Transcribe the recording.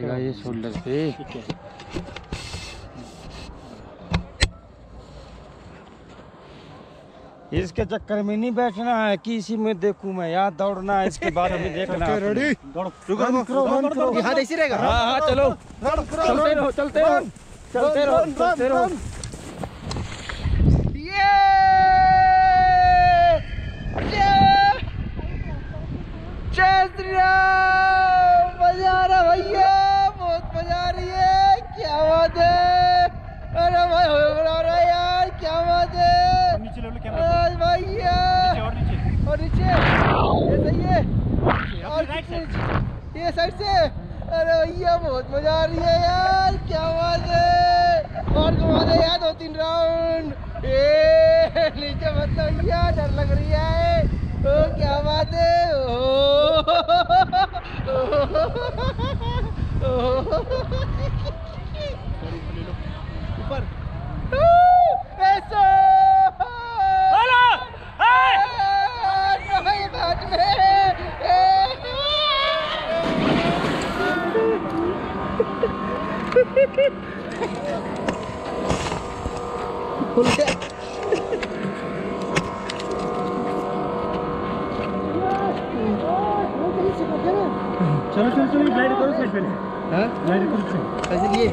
आएगा ये शोल्डर पे। ठीक है। इसके चक्कर में नहीं बैठना है कि इसी में देखूँ मैं यहाँ दौड़ना है इसके बाद में देखना है रेडी यहाँ ऐसे रहेगा। हाँ हाँ चलो। चलते रहो चलते रहो। चलते रहो चलते रहो। मज़ा आ रहा भैया बहुत मज़ा आ रही है क्या बात है अरे भाई हो बड़ा रहा है यार क्या बात है नीचे ले लो अरे भैया और नीचे और नीचे ये सही है और राइट कितने नीचे? ये साइड से अरे भैया बहुत मज़ा आ रही है यार क्या बात है और घुमा दे यार दो तीन राउंड ए नीचे मत लो भैया डर लग रही है ओ क्या बात है ओ, ऊपर ऐसा नहीं बैठ में चलो चलो चलो ग्लाइड करो साइड पे हाँ ग्लाइड करो साइड कैसे लिए